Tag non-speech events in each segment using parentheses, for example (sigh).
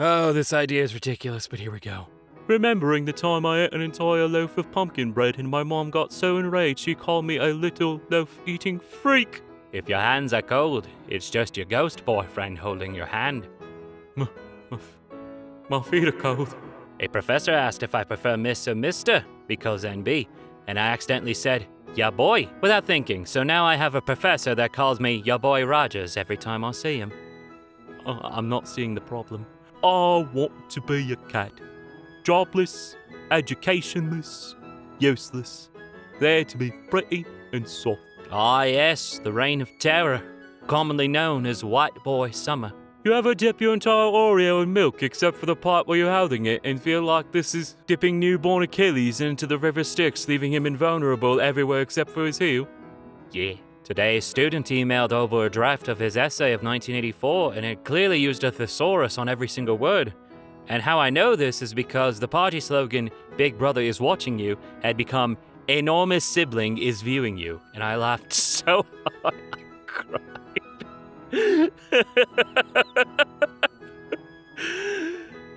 Oh, this idea is ridiculous, but here we go. Remembering the time I ate an entire loaf of pumpkin bread and my mom got so enraged she called me a little loaf eating freak. If your hands are cold, it's just your ghost boyfriend holding your hand. My, my, my feet are cold. A professor asked if I prefer Miss or Mister because NB, and I accidentally said, Ya boy, without thinking, so now I have a professor that calls me Ya boy Rogers every time I see him. Uh, I'm not seeing the problem. I want to be a cat. Jobless, educationless, useless. There to be pretty and soft. Ah, yes, the reign of terror, commonly known as White Boy Summer. You ever dip your entire Oreo in milk except for the part where you're holding it and feel like this is dipping newborn Achilles into the river Styx, leaving him invulnerable everywhere except for his heel? Yeah. Today, a student emailed over a draft of his essay of 1984, and it clearly used a thesaurus on every single word. And how I know this is because the party slogan, Big Brother is watching you, had become Enormous Sibling is viewing you. And I laughed (laughs) so hard I (laughs) cried.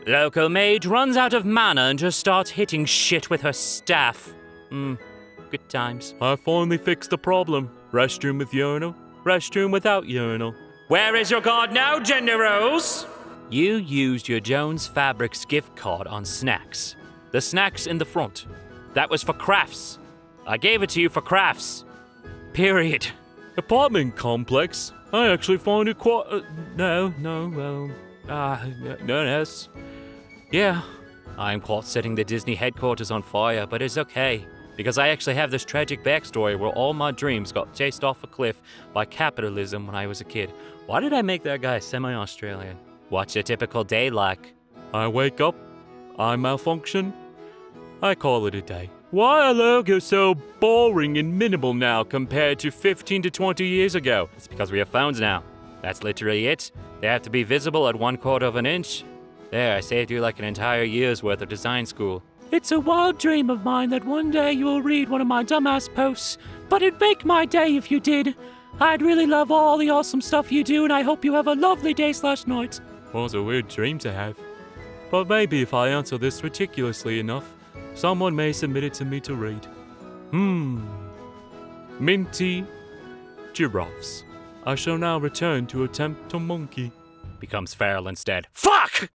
Local mage runs out of mana and just starts hitting shit with her staff. Hmm, good times. I finally fixed the problem. Restroom with urinal, restroom without urinal. Where is your card now, Gender Rose? You used your Joann's Fabrics gift card on snacks. The snacks in the front. That was for crafts. I gave it to you for crafts. Period. Apartment complex. I actually find it quite. Uh, no, no, well. Ah, uh, no, no, yes. Yeah, I'm caught setting the Disney headquarters on fire, but it's okay. Because I actually have this tragic backstory where all my dreams got chased off a cliff by capitalism when I was a kid. Why did I make that guy semi Australian? What's a typical day like? I wake up, I malfunction, I call it a day. Why are logos so boring and minimal now compared to 15 to 20 years ago? It's because we have phones now. That's literally it. They have to be visible at one quarter of an inch. There, I saved you like an entire year's worth of design school. It's a wild dream of mine that one day you will read one of my dumbass posts, but it'd make my day if you did. I'd really love all the awesome stuff you do, and I hope you have a lovely day slash night. Was a weird dream to have. But maybe if I answer this ridiculously enough, someone may submit it to me to read. Hmm. Minty giraffes. I shall now return to attempt to monkey. Becomes feral instead. Fuck!